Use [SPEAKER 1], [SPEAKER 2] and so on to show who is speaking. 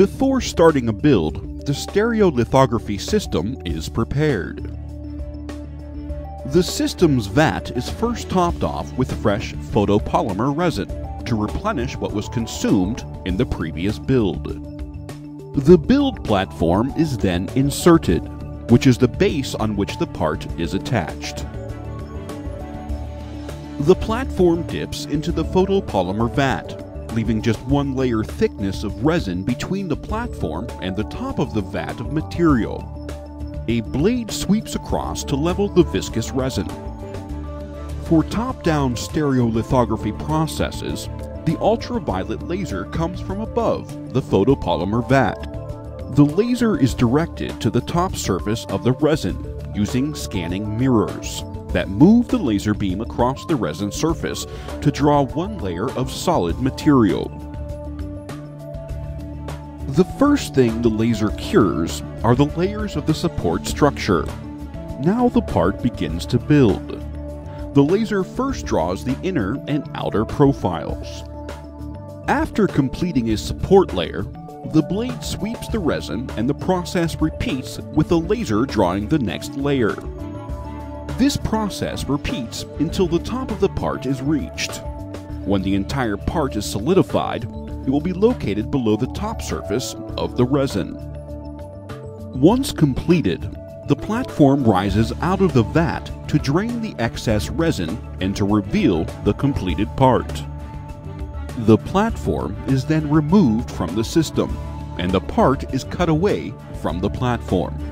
[SPEAKER 1] Before starting a build, the stereolithography system is prepared. The system's vat is first topped off with fresh photopolymer resin to replenish what was consumed in the previous build. The build platform is then inserted, which is the base on which the part is attached. The platform dips into the photopolymer vat, leaving just one layer thickness of resin between the platform and the top of the vat of material. A blade sweeps across to level the viscous resin. For top-down stereolithography processes, the ultraviolet laser comes from above the photopolymer vat. The laser is directed to the top surface of the resin using scanning mirrors that move the laser beam across the resin surface to draw one layer of solid material. The first thing the laser cures are the layers of the support structure. Now the part begins to build. The laser first draws the inner and outer profiles. After completing a support layer, the blade sweeps the resin and the process repeats with the laser drawing the next layer. This process repeats until the top of the part is reached. When the entire part is solidified, it will be located below the top surface of the resin. Once completed, the platform rises out of the vat to drain the excess resin and to reveal the completed part. The platform is then removed from the system, and the part is cut away from the platform.